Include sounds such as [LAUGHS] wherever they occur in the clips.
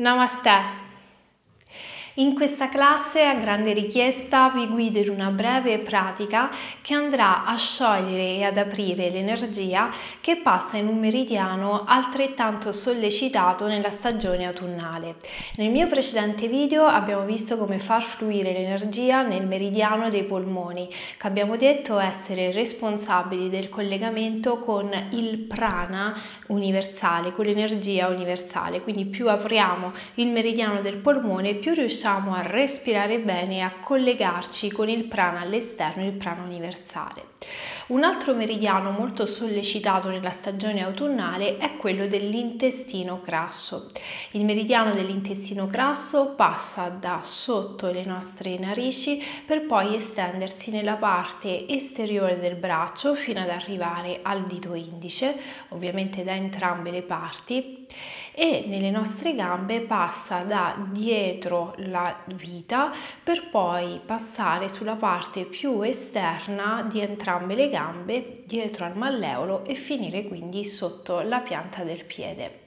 Namaste. In questa classe a grande richiesta vi guido in una breve pratica che andrà a sciogliere e ad aprire l'energia che passa in un meridiano altrettanto sollecitato nella stagione autunnale. Nel mio precedente video abbiamo visto come far fluire l'energia nel meridiano dei polmoni che abbiamo detto essere responsabili del collegamento con il prana universale, con l'energia universale. Quindi più apriamo il meridiano del polmone più riusciamo riusciamo a respirare bene e a collegarci con il prana all'esterno, il prana universale. Un altro meridiano molto sollecitato nella stagione autunnale è quello dell'intestino grasso. Il meridiano dell'intestino grasso passa da sotto le nostre narici per poi estendersi nella parte esteriore del braccio fino ad arrivare al dito indice, ovviamente da entrambe le parti e nelle nostre gambe passa da dietro la vita per poi passare sulla parte più esterna di entrambe le gambe dietro al malleolo e finire quindi sotto la pianta del piede.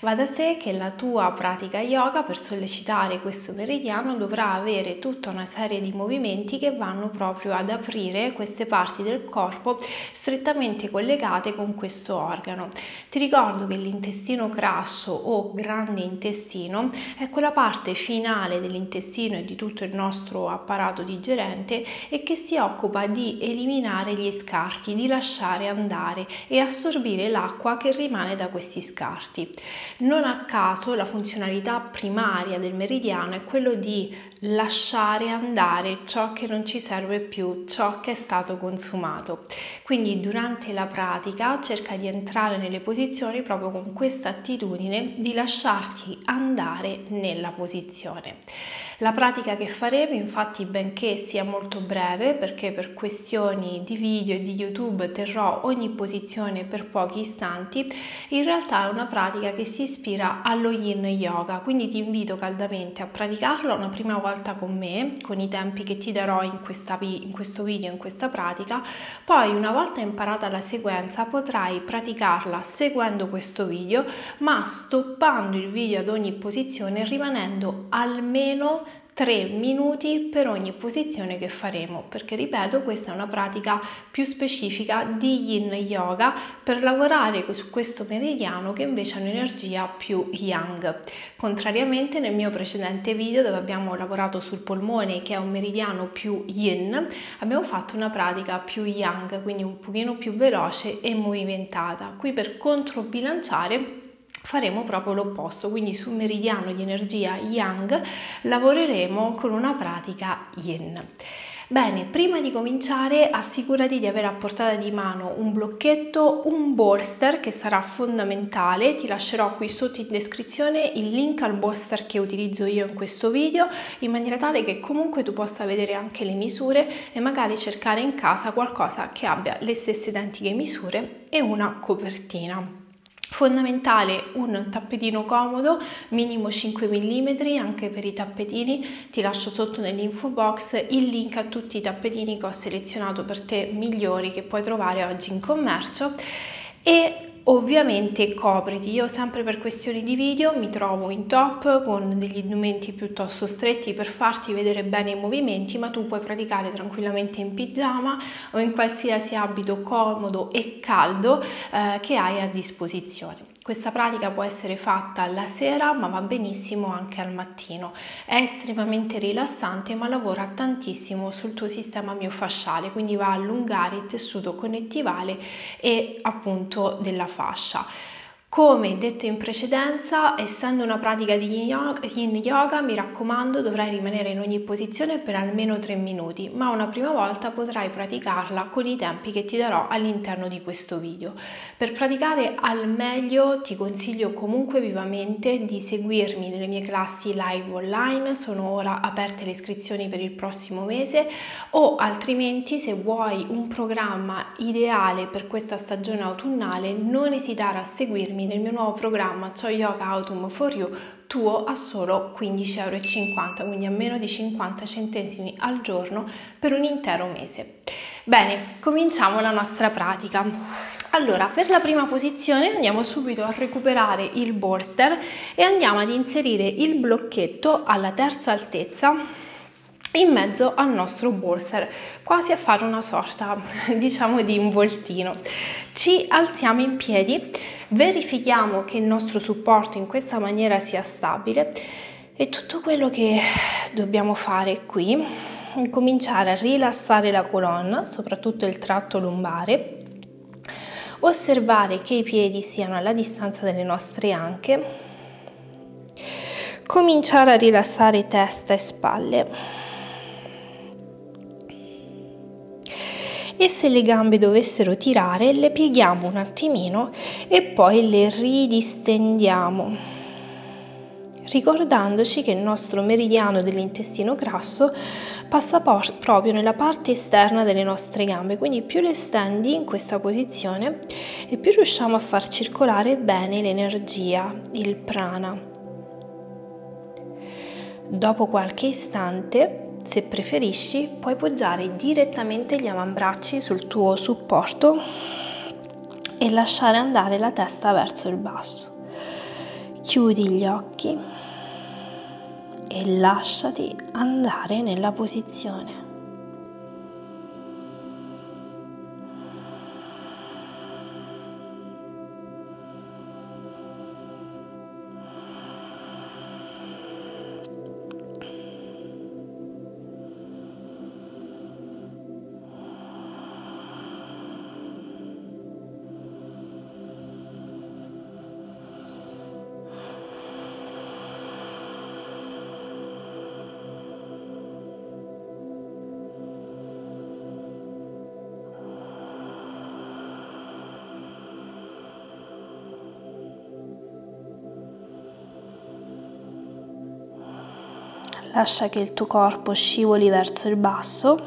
Va da sé che la tua pratica yoga per sollecitare questo meridiano dovrà avere tutta una serie di movimenti che vanno proprio ad aprire queste parti del corpo strettamente collegate con questo organo. Ti ricordo che l'intestino grasso o grande intestino è quella parte finale dell'intestino e di tutto il nostro apparato digerente e che si occupa di eliminare gli scarti, di lasciare andare e assorbire l'acqua che rimane da questi scarti. Non a caso la funzionalità primaria del meridiano è quello di lasciare andare ciò che non ci serve più, ciò che è stato consumato. Quindi durante la pratica cerca di entrare nelle posizioni proprio con questa attitudine di lasciarti andare nella posizione. La pratica che faremo infatti benché sia molto breve perché per questioni di video e di YouTube terrò ogni posizione per pochi istanti, in realtà è una pratica che si ispira allo yin yoga, quindi ti invito caldamente a praticarlo una prima volta con me, con i tempi che ti darò in, questa, in questo video, in questa pratica, poi una volta imparata la sequenza potrai praticarla seguendo questo video ma stoppando il video ad ogni posizione rimanendo almeno 3 minuti per ogni posizione che faremo perché ripeto questa è una pratica più specifica di yin yoga per lavorare su questo meridiano che invece ha un'energia più yang. Contrariamente nel mio precedente video dove abbiamo lavorato sul polmone che è un meridiano più yin abbiamo fatto una pratica più yang quindi un pochino più veloce e movimentata. Qui per controbilanciare faremo proprio l'opposto, quindi sul meridiano di energia yang lavoreremo con una pratica yin. Bene, prima di cominciare assicurati di avere a portata di mano un blocchetto, un bolster che sarà fondamentale, ti lascerò qui sotto in descrizione il link al bolster che utilizzo io in questo video in maniera tale che comunque tu possa vedere anche le misure e magari cercare in casa qualcosa che abbia le stesse identiche misure e una copertina. Fondamentale un tappetino comodo, minimo 5 mm, anche per i tappetini. Ti lascio sotto nell'info box il link a tutti i tappetini che ho selezionato per te migliori che puoi trovare oggi in commercio. E Ovviamente copriti, io sempre per questioni di video mi trovo in top con degli indumenti piuttosto stretti per farti vedere bene i movimenti, ma tu puoi praticare tranquillamente in pigiama o in qualsiasi abito comodo e caldo eh, che hai a disposizione. Questa pratica può essere fatta la sera ma va benissimo anche al mattino. È estremamente rilassante ma lavora tantissimo sul tuo sistema miofasciale, quindi va a allungare il tessuto connettivale e appunto della fascia. Come detto in precedenza, essendo una pratica di yin yoga, mi raccomando dovrai rimanere in ogni posizione per almeno 3 minuti, ma una prima volta potrai praticarla con i tempi che ti darò all'interno di questo video. Per praticare al meglio ti consiglio comunque vivamente di seguirmi nelle mie classi live online, sono ora aperte le iscrizioni per il prossimo mese o altrimenti se vuoi un programma ideale per questa stagione autunnale non esitare a seguirmi iscrivermi nel mio nuovo programma Ciao Yoga Autumn for You tuo a solo 15,50 euro, quindi a meno di 50 centesimi al giorno per un intero mese. Bene, cominciamo la nostra pratica. Allora, per la prima posizione andiamo subito a recuperare il bolster e andiamo ad inserire il blocchetto alla terza altezza in mezzo al nostro bolster, quasi a fare una sorta, [LAUGHS] diciamo, di involtino. Ci alziamo in piedi, verifichiamo che il nostro supporto in questa maniera sia stabile e tutto quello che dobbiamo fare qui è cominciare a rilassare la colonna, soprattutto il tratto lombare, osservare che i piedi siano alla distanza delle nostre anche, cominciare a rilassare testa e spalle. E se le gambe dovessero tirare, le pieghiamo un attimino e poi le ridistendiamo ricordandoci che il nostro meridiano dell'intestino grasso passa proprio nella parte esterna delle nostre gambe, quindi più le stendi in questa posizione e più riusciamo a far circolare bene l'energia, il prana. Dopo qualche istante, se preferisci, puoi poggiare direttamente gli avambracci sul tuo supporto e lasciare andare la testa verso il basso. Chiudi gli occhi e lasciati andare nella posizione. Lascia che il tuo corpo scivoli verso il basso.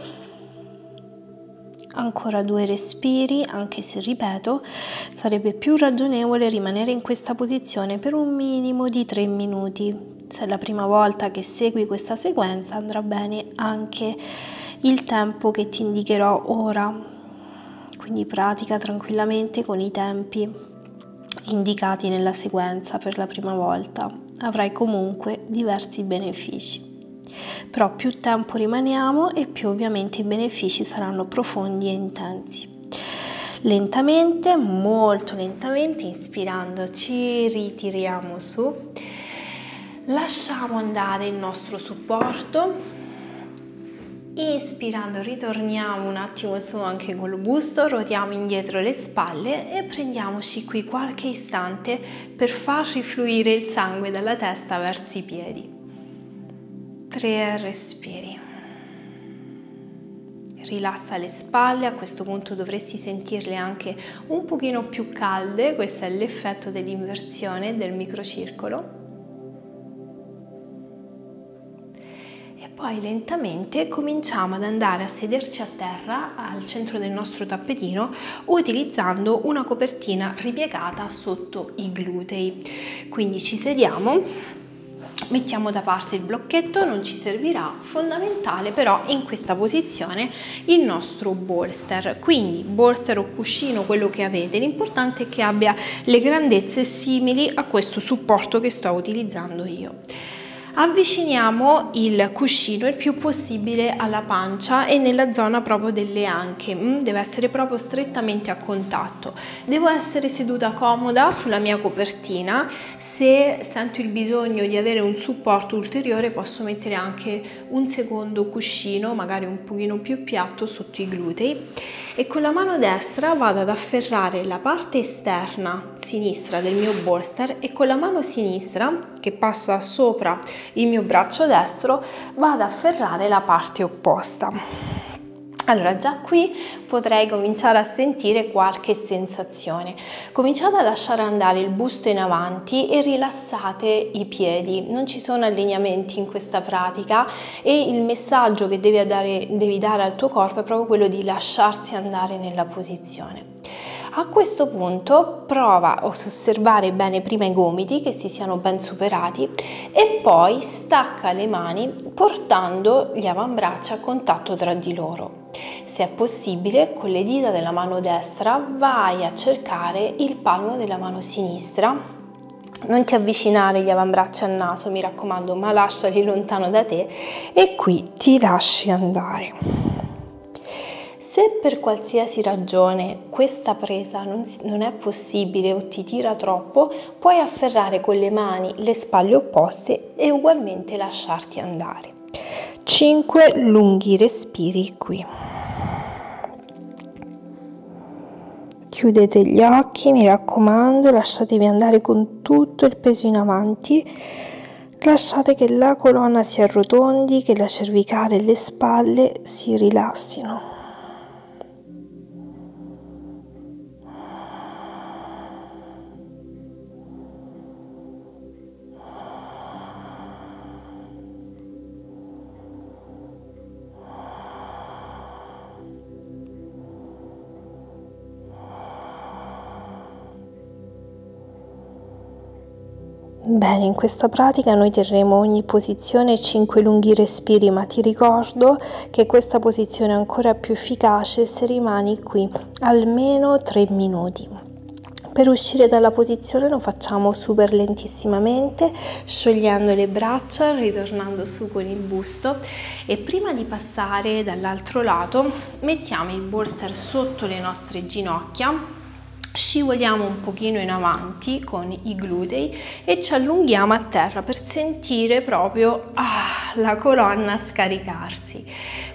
Ancora due respiri, anche se ripeto, sarebbe più ragionevole rimanere in questa posizione per un minimo di tre minuti. Se è la prima volta che segui questa sequenza andrà bene anche il tempo che ti indicherò ora. Quindi pratica tranquillamente con i tempi indicati nella sequenza per la prima volta. Avrai comunque diversi benefici però più tempo rimaniamo e più ovviamente i benefici saranno profondi e intensi. Lentamente, molto lentamente, inspirando ci ritiriamo su, lasciamo andare il nostro supporto, Inspirando ritorniamo un attimo su anche con il busto, ruotiamo indietro le spalle e prendiamoci qui qualche istante per far rifluire il sangue dalla testa verso i piedi tre respiri. Rilassa le spalle, a questo punto dovresti sentirle anche un pochino più calde, questo è l'effetto dell'inversione del microcircolo. E poi lentamente cominciamo ad andare a sederci a terra al centro del nostro tappetino utilizzando una copertina ripiegata sotto i glutei. Quindi ci sediamo mettiamo da parte il blocchetto, non ci servirà, fondamentale però in questa posizione il nostro bolster, quindi bolster o cuscino quello che avete, l'importante è che abbia le grandezze simili a questo supporto che sto utilizzando io. Avviciniamo il cuscino il più possibile alla pancia e nella zona proprio delle anche, mm, deve essere proprio strettamente a contatto. Devo essere seduta comoda sulla mia copertina, se sento il bisogno di avere un supporto ulteriore posso mettere anche un secondo cuscino, magari un pochino più piatto sotto i glutei e con la mano destra vado ad afferrare la parte esterna sinistra del mio bolster e con la mano sinistra che passa sopra il mio braccio destro vado ad afferrare la parte opposta. Allora già qui potrei cominciare a sentire qualche sensazione. Cominciate a lasciare andare il busto in avanti e rilassate i piedi. Non ci sono allineamenti in questa pratica e il messaggio che devi dare, devi dare al tuo corpo è proprio quello di lasciarsi andare nella posizione. A questo punto prova a osservare bene prima i gomiti che si siano ben superati e poi stacca le mani portando gli avambraccia a contatto tra di loro. se è possibile, con le dita della mano destra vai a cercare il palmo della mano sinistra. Non ti avvicinare gli avambracci al naso, mi raccomando, ma lasciali lontano da te e qui ti lasci andare. Per qualsiasi ragione questa presa non, non, è possibile o ti tira troppo, puoi afferrare con le mani le spalle opposte e ugualmente lasciarti andare. 5 lunghi respiri qui. Chiudete gli occhi, mi raccomando, lasciatevi andare con tutto il peso in avanti. Lasciate che la colonna si arrotondi, che la cervicale e le spalle si rilassino. Bene, in questa pratica noi terremo ogni posizione 5 lunghi respiri, ma ti ricordo che questa posizione è ancora più efficace se rimani qui almeno 3 minuti. Per uscire dalla posizione lo facciamo super lentissimamente, sciogliendo le braccia, ritornando su con il busto e prima di passare dall'altro lato mettiamo il bolster sotto le nostre ginocchia scivoliamo un pochino in avanti con i glutei e ci allunghiamo a terra per sentire proprio ah, la colonna scaricarsi.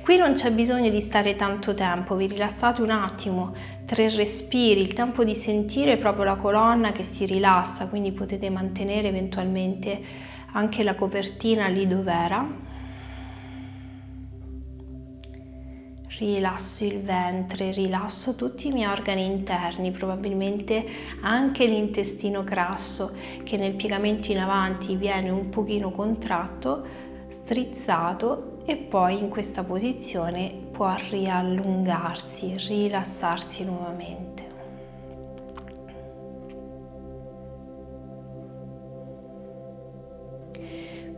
Qui non c'è bisogno di stare tanto tempo, vi rilassate un attimo, tre respiri, il tempo di sentire proprio la colonna che si rilassa, quindi potete mantenere eventualmente anche la copertina lì dove rilasso il ventre, rilasso tutti i miei organi interni, probabilmente anche l'intestino grasso che nel piegamento in avanti viene un pochino contratto, strizzato e poi in questa posizione può riallungarsi, rilassarsi nuovamente.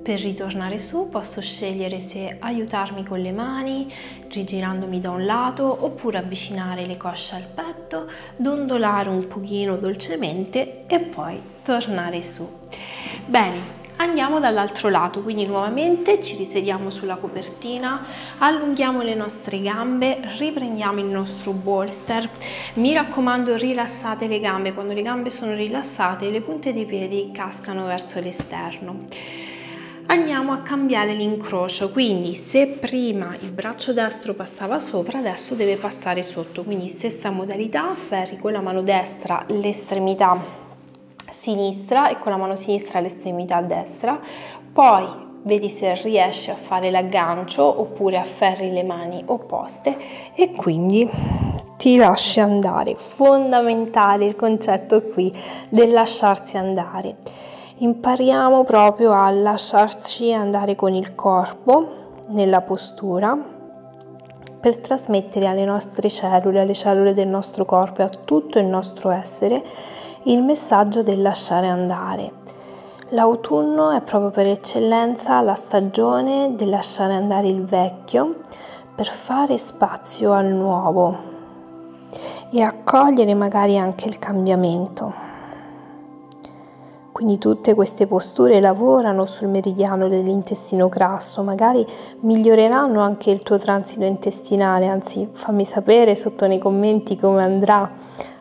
Per ritornare su posso scegliere se aiutarmi con le mani, rigirandomi da un lato, oppure avvicinare le cosce al petto, dondolare un pochino dolcemente e poi tornare su. Bene, Andiamo dall'altro lato, quindi nuovamente ci risediamo sulla copertina, allunghiamo le nostre gambe, riprendiamo il nostro bolster. Mi raccomando rilassate le gambe, quando le gambe sono rilassate le punte dei piedi cascano verso l'esterno andiamo a cambiare l'incrocio. Quindi se prima il braccio destro passava sopra adesso deve passare sotto. Quindi stessa modalità afferri con la mano destra l'estremità sinistra e con la mano sinistra l'estremità destra. Poi vedi se riesci a fare l'aggancio oppure afferri le mani opposte. E quindi ti lasci andare. Fondamentale il concetto qui del lasciarsi andare impariamo proprio a lasciarci andare con il corpo nella postura per trasmettere alle nostre cellule, alle cellule del nostro corpo e a tutto il nostro essere il messaggio del lasciare andare. L'autunno è proprio per eccellenza la stagione del lasciare andare il vecchio per fare spazio al nuovo e accogliere magari anche il cambiamento. Quindi tutte queste posture lavorano sul meridiano dell'intestino grasso, magari miglioreranno anche il tuo transito intestinale, anzi fammi sapere sotto nei commenti come andrà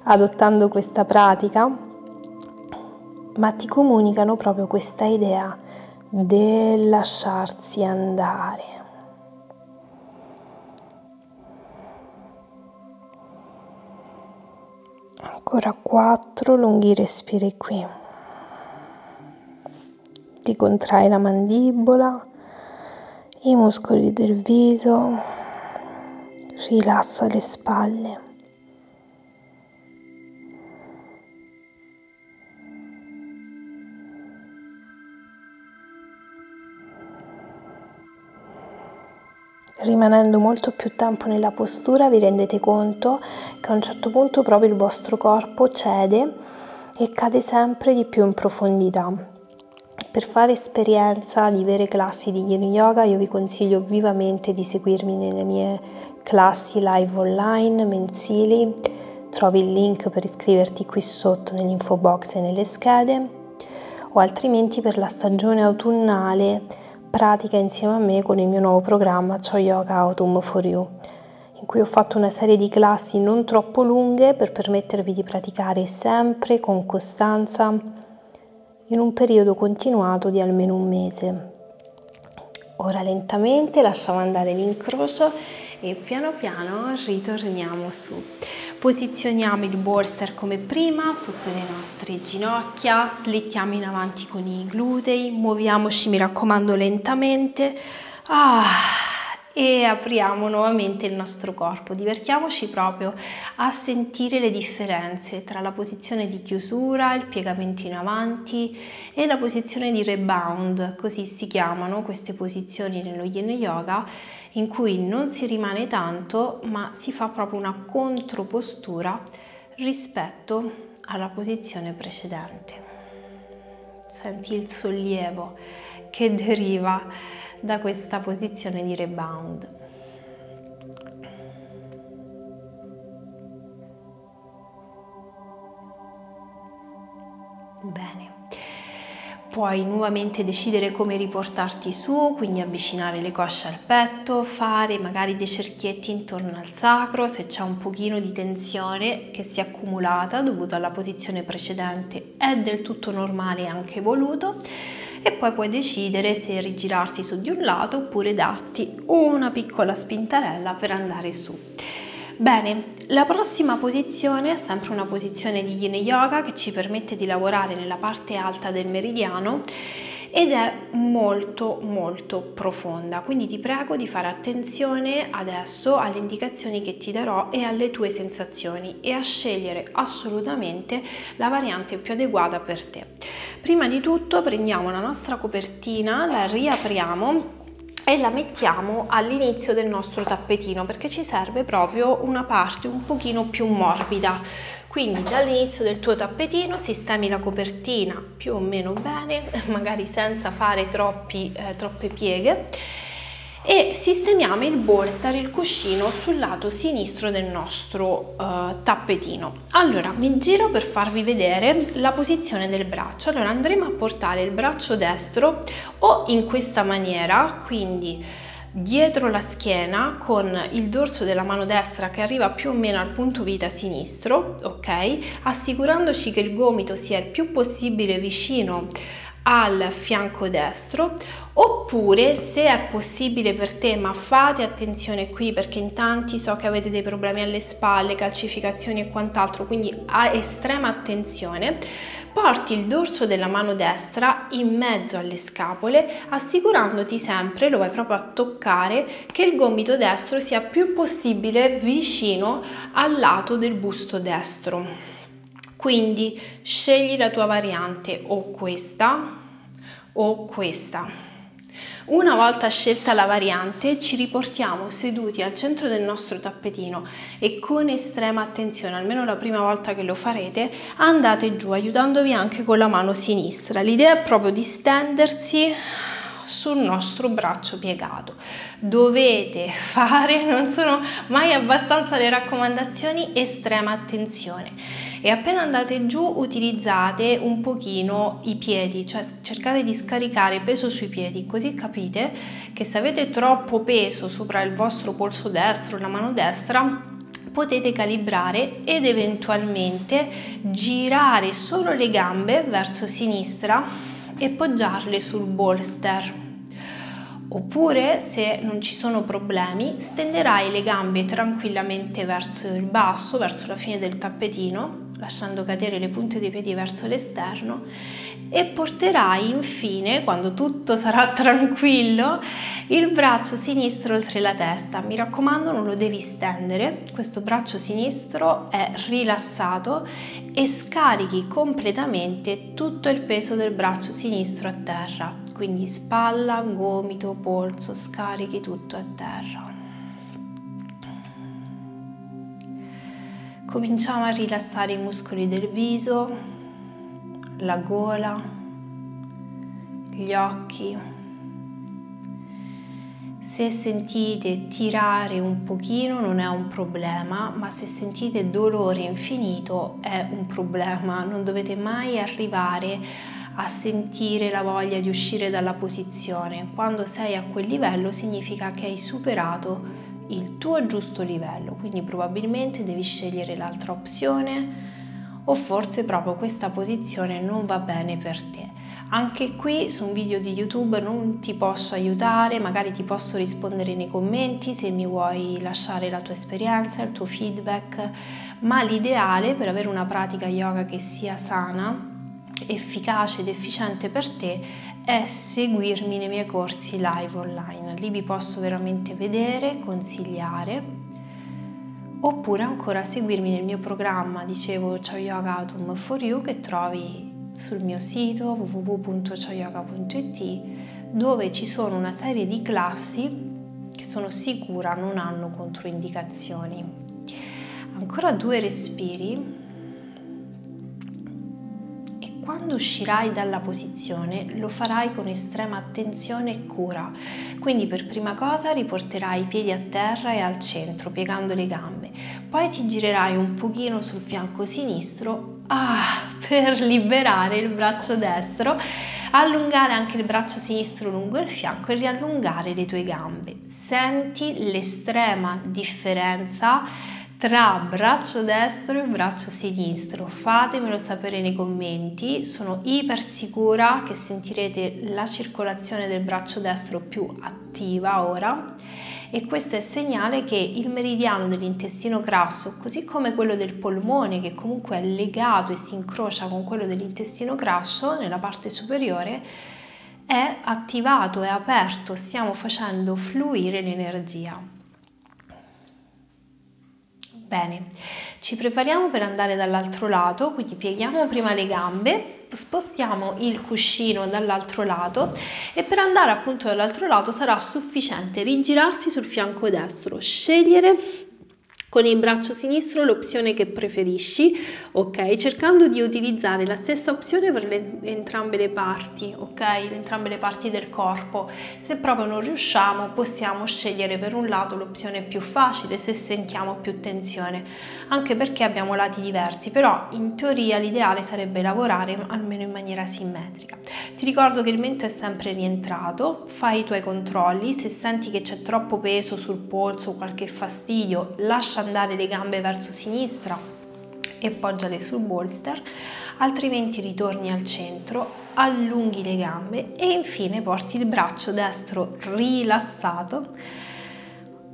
adottando questa pratica, ma ti comunicano proprio questa idea del lasciarsi andare. Ancora quattro lunghi respiri qui ti contrai la mandibola, i muscoli del viso, rilassa le spalle. rimanendo molto più tempo nella postura vi rendete conto che a un certo punto proprio il vostro corpo cede e cade sempre di più in profondità Per fare esperienza di vere classi di Yin Yoga io vi consiglio vivamente di seguirmi nelle mie classi live online mensili. Trovi il link per iscriverti qui sotto nell'info box e nelle schede o altrimenti per la stagione autunnale pratica insieme a me con il mio nuovo programma Cho Yoga Autumn for You in cui ho fatto una serie di classi non troppo lunghe per permettervi di praticare sempre con costanza in un periodo continuato di almeno un mese. Ora lentamente lasciamo andare l'incrocio e piano piano ritorniamo su. Posizioniamo il bolster come prima sotto le nostre ginocchia, slittiamo in avanti con i glutei, muoviamoci mi raccomando lentamente. Ah e apriamo nuovamente il nostro corpo. Divertiamoci proprio a sentire le differenze tra la posizione di chiusura, il piegamento in avanti e la posizione di rebound, così si chiamano queste posizioni nello yin yoga in cui non si rimane tanto ma si fa proprio una contropostura rispetto alla posizione precedente. Senti il sollievo che deriva da questa posizione di rebound. Bene, puoi nuovamente decidere come riportarti su, quindi avvicinare le cosce al petto, fare magari dei cerchietti intorno al sacro se c'è un pochino di tensione che si è accumulata dovuto alla posizione precedente è del tutto normale e anche voluto e poi puoi decidere se rigirarti su di un lato oppure darti una piccola spintarella per andare su. Bene, la prossima posizione è sempre una posizione di Yin Yoga che ci permette di lavorare nella parte alta del meridiano ed è molto molto profonda. Quindi ti prego di fare attenzione adesso alle indicazioni che ti darò e alle tue sensazioni e a scegliere assolutamente la variante più adeguata per te. Prima di tutto prendiamo la nostra copertina la riapriamo e la mettiamo all'inizio del nostro tappetino perché ci serve proprio una parte un pochino più morbida. Quindi dall'inizio del tuo tappetino sistemi la copertina più o meno bene, [LAUGHS] magari senza fare troppi, eh, troppe pieghe e sistemiamo il bolster, il cuscino sul lato sinistro del nostro uh, tappetino. Allora mi giro per farvi vedere la posizione del braccio. Allora andremo a portare il braccio destro o in questa maniera, quindi dietro la schiena con il dorso della mano destra che arriva più o meno al punto vita sinistro, ok? Assicurandoci che il gomito sia il più possibile vicino al fianco destro oppure se è possibile per te ma fate attenzione qui perché in tanti so che avete dei problemi alle spalle calcificazioni e quant'altro quindi a estrema attenzione. Porti il dorso della mano destra in mezzo alle scapole assicurandoti sempre lo vai proprio a toccare che il gomito destro sia più possibile vicino al lato del busto destro quindi scegli la tua variante o questa o questa. Una volta scelta la variante ci riportiamo seduti al centro del nostro tappetino e con estrema attenzione, almeno la prima volta che lo farete, andate giù aiutandovi anche con la mano sinistra. L'idea è proprio di stendersi sul nostro braccio piegato. Dovete fare, non sono mai abbastanza le raccomandazioni, estrema attenzione e appena andate giù utilizzate un pochino i piedi, cioè cercate di scaricare peso sui piedi, così capite che se avete troppo peso sopra il vostro polso destro, la mano destra, potete calibrare ed eventualmente girare solo le gambe verso sinistra e poggiarle sul bolster. Oppure, se non ci sono problemi, stenderai le gambe tranquillamente verso il basso, verso la fine del tappetino, lasciando cadere le punte dei piedi verso l'esterno e porterai infine, quando tutto sarà [LAUGHS] tranquillo, il braccio sinistro oltre la testa. Mi raccomando non lo devi stendere, questo braccio sinistro è rilassato e scarichi completamente tutto il peso del braccio sinistro a terra, quindi spalla, gomito, polso, scarichi tutto a terra. Cominciamo a rilassare i muscoli del viso, la gola, gli occhi. Se sentite tirare un pochino non è un problema, ma se sentite dolore infinito è un problema. Non dovete mai arrivare a sentire la voglia di uscire dalla posizione. Quando sei a quel livello significa che hai superato il tuo giusto livello, quindi probabilmente devi scegliere l'altra opzione o forse proprio questa posizione non va bene per te. Anche qui su un video di YouTube non ti posso aiutare, magari ti posso rispondere nei commenti se mi vuoi lasciare la tua esperienza, il tuo feedback, ma l'ideale per avere una pratica yoga che sia sana efficace ed efficiente per te è seguirmi nei miei corsi live online. Lì vi posso veramente vedere, consigliare oppure ancora seguirmi nel mio programma, dicevo Ciao Yoga Atom for You che trovi sul mio sito www.cioyoga.it dove ci sono una serie di classi che sono sicura non hanno controindicazioni. Ancora due respiri quando uscirai dalla posizione lo farai con estrema attenzione e cura. Quindi per prima cosa riporterai i piedi a terra e al centro, piegando le gambe. Poi ti girerai un pochino sul fianco sinistro ah, per liberare il braccio destro, allungare anche il braccio sinistro lungo il fianco e riallungare le tue gambe. Senti l'estrema differenza tra braccio destro e braccio sinistro. Fatemelo sapere nei commenti, sono iper sicura che sentirete la circolazione del braccio destro più attiva ora e questo è segnale che il meridiano dell'intestino grasso, così come quello del polmone che comunque è legato e si incrocia con quello dell'intestino grasso nella parte superiore, è attivato, è aperto, stiamo facendo fluire l'energia. Bene, ci prepariamo per andare dall'altro lato, quindi pieghiamo prima le gambe, spostiamo il cuscino dall'altro lato e per andare appunto dall'altro lato sarà sufficiente rigirarsi sul fianco destro, scegliere con il braccio sinistro l'opzione che preferisci, ok? Cercando di utilizzare la stessa opzione per le, entrambe le parti, ok? Entrambe le parti del corpo. Se proprio non riusciamo, possiamo scegliere per un lato l'opzione più facile se sentiamo più tensione, anche perché abbiamo lati diversi, però in teoria l'ideale sarebbe lavorare almeno in maniera simmetrica. Ti ricordo che il mento è sempre rientrato, fai i tuoi controlli, se senti che c'è troppo peso sul polso qualche fastidio, lascia andare le gambe verso sinistra e poggiale sul bolster, altrimenti ritorni al centro, allunghi le gambe e infine porti il braccio destro rilassato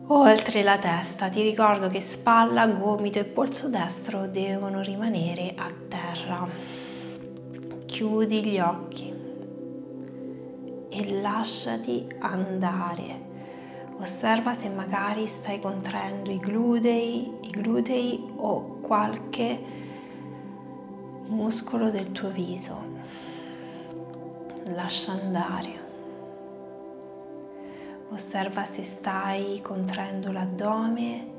oltre la testa. Ti ricordo che spalla, gomito e polso destro devono rimanere a terra. Chiudi gli occhi e lasciati andare Osserva se magari stai contraendo i glutei, i glutei o qualche muscolo del tuo viso. Lascia andare. Osserva se stai contraendo l'addome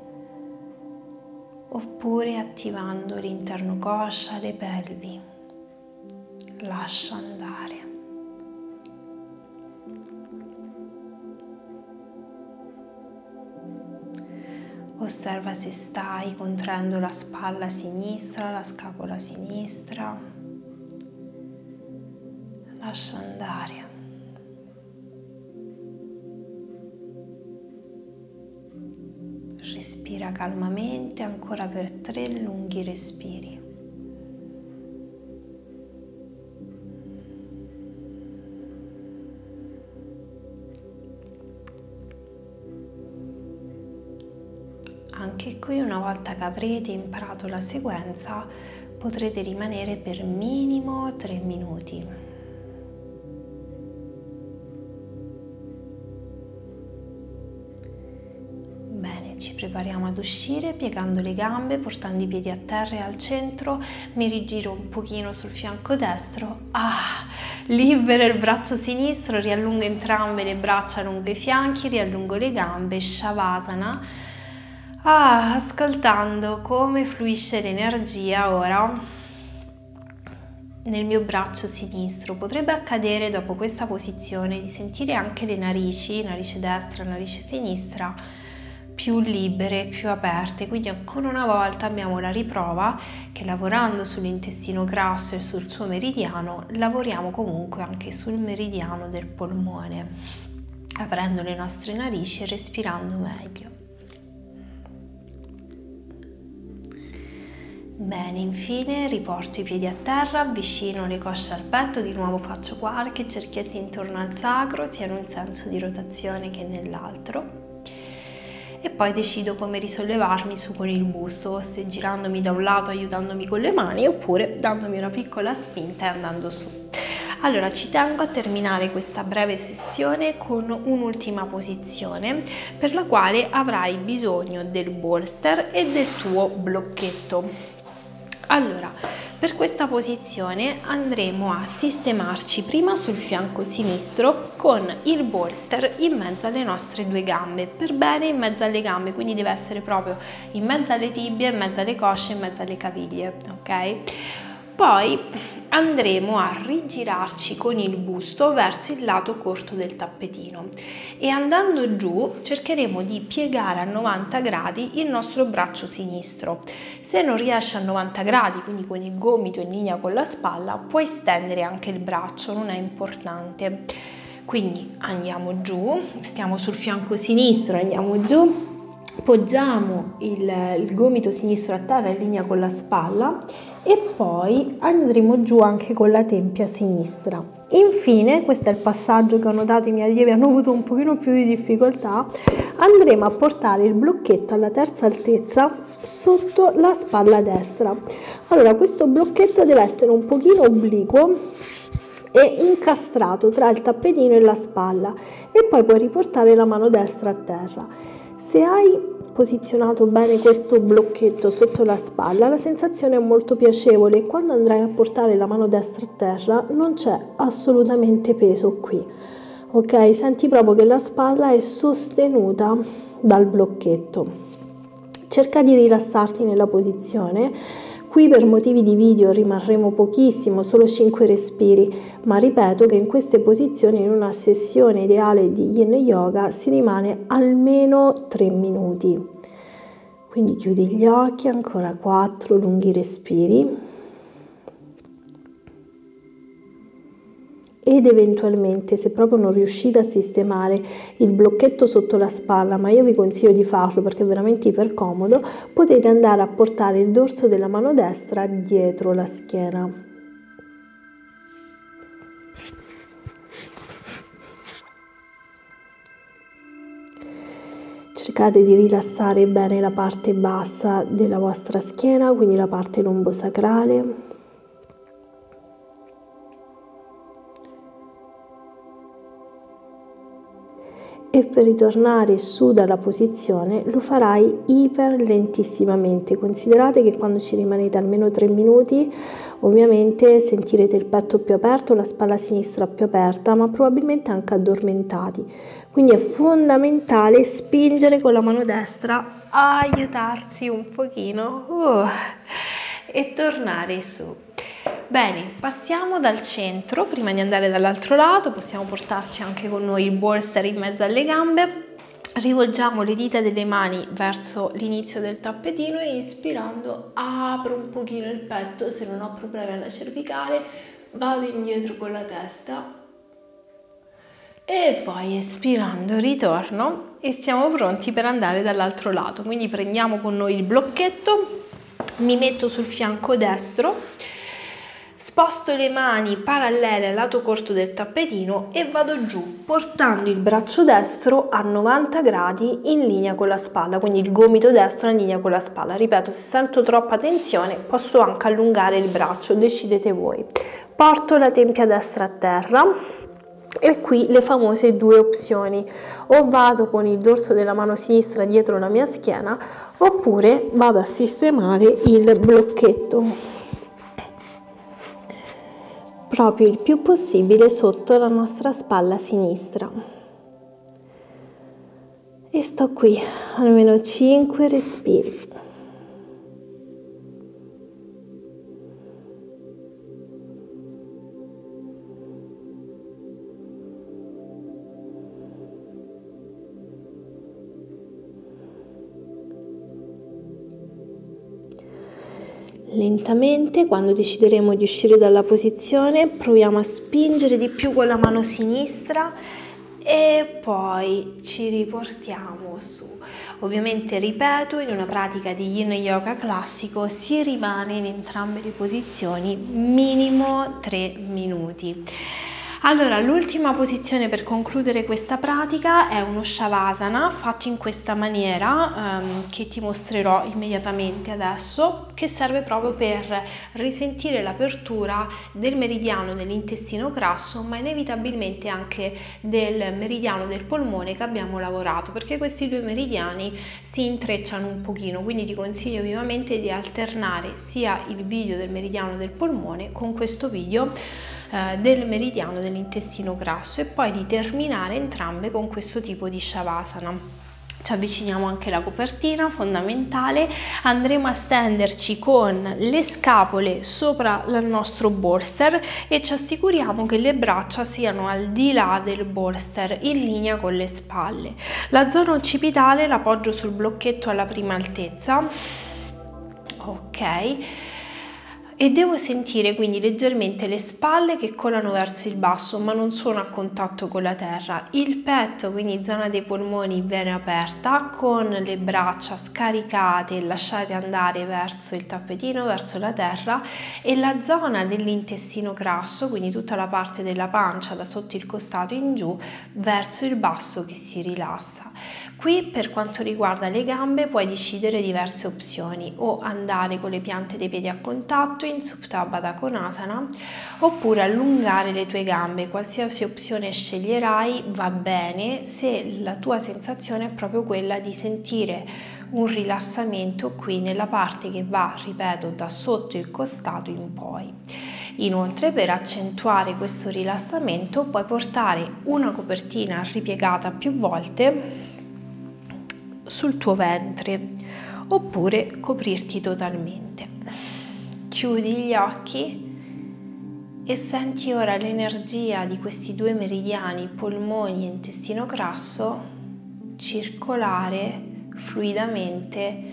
oppure attivando l'interno coscia, le pelvi. Lascia andare. Osserva se stai contraendo la spalla sinistra, la scapola sinistra. Lascia andare. Respira calmamente ancora per tre lunghi respiri. Anche qui una volta che avrete imparato la sequenza potrete rimanere per minimo 3 minuti. Bene, ci prepariamo ad uscire piegando le gambe, portando i piedi a terra e al centro, mi rigiro un pochino sul fianco destro, ah, libero il braccio sinistro, riallungo entrambe le braccia lungo i fianchi, riallungo le gambe, Shavasana, Ah, ascoltando come fluisce l'energia ora, nel mio braccio sinistro. Potrebbe accadere dopo questa posizione di sentire anche le narici, narice destra, narice sinistra, più libere, più aperte. Quindi ancora una volta abbiamo la riprova che lavorando sull'intestino grasso e sul suo meridiano, lavoriamo comunque anche sul meridiano del polmone, aprendo le nostre narici e respirando meglio. Bene, infine riporto i piedi a terra, avvicino le cosce al petto, di nuovo faccio qualche cerchietto intorno al sacro, sia in un senso di rotazione che nell'altro. E poi decido come risollevarmi su con il busto, se girandomi da un lato aiutandomi con le mani oppure dandomi una piccola spinta e andando su. Allora ci tengo a terminare questa breve sessione con un'ultima posizione per la quale avrai bisogno del bolster e del tuo blocchetto. Allora, per questa posizione andremo a sistemarci prima sul fianco sinistro con il bolster in mezzo alle nostre due gambe, per bene in mezzo alle gambe, quindi deve essere proprio in mezzo alle tibie, in mezzo alle cosce, in mezzo alle caviglie, ok? Poi andremo a rigirarci con il busto verso il lato corto del tappetino e andando giù cercheremo di piegare a 90 gradi il nostro braccio sinistro. Se non riesci a 90 gradi, quindi con il gomito in linea con la spalla, puoi stendere anche il braccio, non è importante. Quindi andiamo giù, stiamo sul fianco sinistro, andiamo giù, poggiamo il, il, gomito sinistro a terra in linea con la spalla e poi andremo giù anche con la tempia sinistra. Infine, questo è il passaggio che ho notato i miei allievi hanno avuto un pochino più di difficoltà, andremo a portare il blocchetto alla terza altezza sotto la spalla destra. Allora, questo blocchetto deve essere un pochino obliquo e incastrato tra il tappetino e la spalla e poi puoi riportare la mano destra a terra. Se hai posizionato bene questo blocchetto sotto la spalla, la sensazione è molto piacevole e quando andrai a portare la mano destra a terra non c'è assolutamente peso qui. Ok, senti proprio che la spalla è sostenuta dal blocchetto. Cerca di rilassarti nella posizione Qui per motivi di video rimarremo pochissimo, solo 5 respiri, ma ripeto che in queste posizioni in una sessione ideale di yin yoga si rimane almeno 3 minuti. Quindi chiudi gli occhi, ancora 4 lunghi respiri. Ed eventualmente se proprio non riuscite a sistemare il blocchetto sotto la spalla, ma io vi consiglio di farlo perché è veramente iper comodo, potete andare a portare il dorso della mano destra dietro la schiena. cercate di rilassare bene la parte bassa della vostra schiena, quindi la parte lombosacrale. E per ritornare su dalla posizione lo farai iper lentissimamente. Considerate che quando ci rimanete almeno 3 minuti ovviamente sentirete il petto più aperto, la spalla sinistra più aperta, ma probabilmente anche addormentati. Quindi è fondamentale spingere con la mano destra, aiutarsi un pochino uh, e tornare su. Bene, passiamo dal centro, prima di andare dall'altro lato, possiamo portarci anche con noi il bolster in mezzo alle gambe, rivolgiamo le dita delle mani verso l'inizio del tappetino e ispirando apro un pochino il petto, se non ho problemi alla cervicale vado indietro con la testa. E poi espirando ritorno e siamo pronti per andare dall'altro lato, quindi prendiamo con noi il blocchetto, mi metto sul fianco destro Sposto le mani parallele al lato corto del tappetino e vado giù portando il braccio destro a 90 gradi in linea con la spalla, quindi il gomito destro in linea con la spalla. Ripeto, se sento troppa tensione posso anche allungare il braccio, decidete voi. Porto la tempia destra a terra, e qui le famose due opzioni o vado con il dorso della mano sinistra dietro la mia schiena oppure vado a sistemare il blocchetto proprio il più possibile sotto la nostra spalla sinistra. E sto qui almeno 5 respiri. Lentamente, quando decideremo di uscire dalla posizione, proviamo a spingere di più con la mano sinistra e poi ci riportiamo su. Ovviamente, ripeto, in una pratica di yin yoga classico si rimane in entrambe le posizioni minimo 3 minuti. Allora, l'ultima posizione per concludere questa pratica è uno Shavasana fatto in questa maniera ehm, che ti mostrerò immediatamente adesso, che serve proprio per risentire l'apertura del meridiano dell'intestino grasso, ma inevitabilmente anche del meridiano del polmone che abbiamo lavorato, perché questi due meridiani si intrecciano un pochino, quindi ti consiglio vivamente di alternare sia il video del meridiano del polmone con questo video eh, del meridiano dell'intestino grasso e poi di terminare entrambe con questo tipo di Shavasana. Ci avviciniamo anche alla copertina fondamentale. Andremo a stenderci con le scapole sopra il nostro bolster e ci assicuriamo che le braccia siano al di là del bolster in linea con le spalle. La zona occipitale la appoggio sul blocchetto alla prima altezza. Ok e devo sentire quindi leggermente le spalle che colano verso il basso ma non sono a contatto con la terra. Il petto quindi zona dei polmoni bene aperta con le braccia scaricate e lasciate andare verso il tappetino verso la terra e la zona dell'intestino grasso quindi tutta la parte della pancia da sotto il costato in giù verso il basso che si rilassa. Qui per quanto riguarda le gambe puoi decidere diverse opzioni o andare con le piante dei piedi a contatto in Supta Baddha Konasana oppure allungare le tue gambe, qualsiasi opzione sceglierai va bene se la tua sensazione è proprio quella di sentire un rilassamento qui nella parte che va, ripeto, da sotto il costato in poi. Inoltre per accentuare questo rilassamento puoi portare una copertina ripiegata più volte sul tuo ventre oppure coprirti totalmente. Chiudi gli occhi e senti ora l'energia di questi due meridiani, polmoni e intestino grasso, circolare fluidamente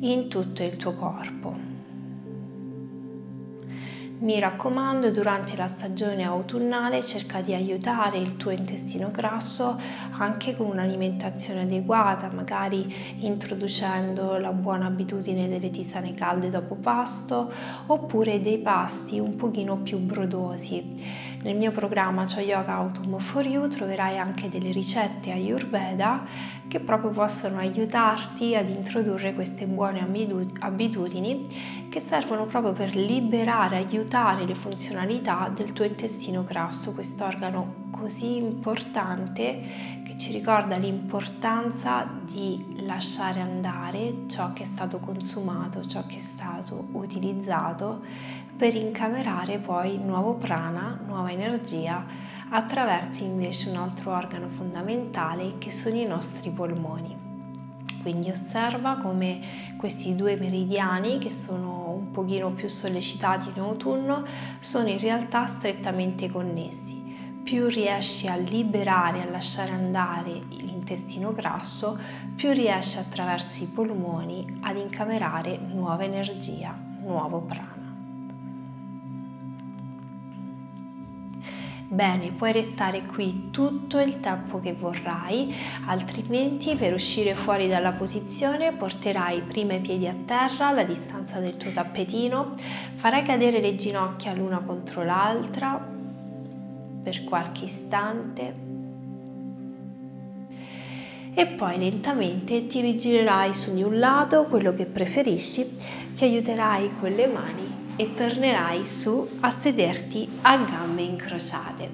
in tutto il tuo corpo. Mi raccomando, durante la stagione autunnale cerca di aiutare il tuo intestino grasso anche con un'alimentazione adeguata, magari introducendo la buona abitudine delle tisane calde dopo pasto oppure dei pasti un pochino più brodosi. Nel mio programma Cho Yoga Autumn for You troverai anche delle ricette Ayurveda che proprio possono aiutarti ad introdurre queste buone abitudini che servono proprio per liberare, aiutare le funzionalità del tuo intestino grasso, quest'organo così importante che ci ricorda l'importanza di lasciare andare ciò che è stato consumato, ciò che è stato utilizzato per incamerare poi nuovo prana, nuova energia attraverso invece un altro organo fondamentale che sono i nostri polmoni. Quindi osserva come questi due meridiani che sono un pochino più sollecitati in autunno sono in realtà strettamente connessi. Più riesci a liberare, a lasciare andare l'intestino grasso, più riesci attraverso i polmoni ad incamerare nuova energia, nuovo prana. Bene, puoi restare qui tutto il tempo che vorrai, altrimenti per uscire fuori dalla posizione porterai prima i piedi a terra alla distanza del tuo tappetino, farai cadere le ginocchia l'una contro l'altra per qualche istante e poi lentamente ti rigirerai su di un lato, quello che preferisci, ti aiuterai con le mani e tornerai su a sederti a gambe incrociate.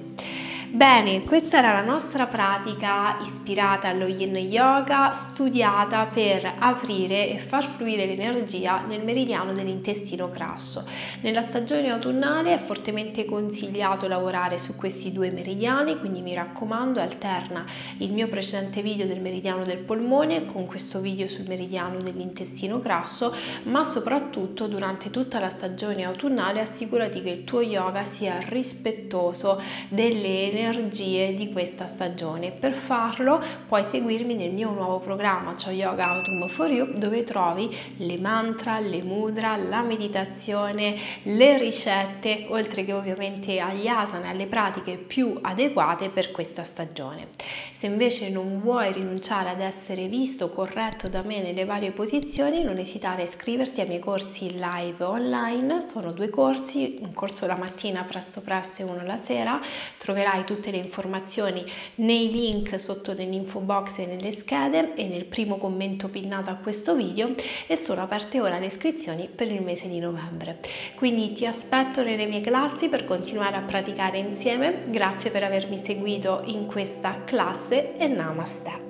Bene, questa era la nostra pratica ispirata allo yin yoga, studiata per aprire e far fluire l'energia nel meridiano dell'intestino grasso. Nella stagione autunnale è fortemente consigliato lavorare su questi due meridiani, quindi mi raccomando alterna il mio precedente video del meridiano del polmone con questo video sul meridiano dell'intestino grasso, ma soprattutto durante tutta la stagione autunnale assicurati che il tuo yoga sia rispettoso delle energie di questa stagione. Per farlo puoi seguirmi nel mio nuovo programma, cioè Yoga Autumn for You, dove trovi le mantra, le mudra, la meditazione, le ricette, oltre che ovviamente agli asana, alle pratiche più adeguate per questa stagione. Se invece non vuoi rinunciare ad essere visto, corretto da me nelle varie posizioni, non esitare a iscriverti ai miei corsi live online, sono due corsi, un corso la mattina presto presto e uno la sera, troverai tutte le informazioni nei link sotto nell'info box e nelle schede e nel primo commento pinnato a questo video e sono aperte ora le iscrizioni per il mese di novembre. Quindi ti aspetto nelle mie classi per continuare a praticare insieme, grazie per avermi seguito in questa classe e namaste.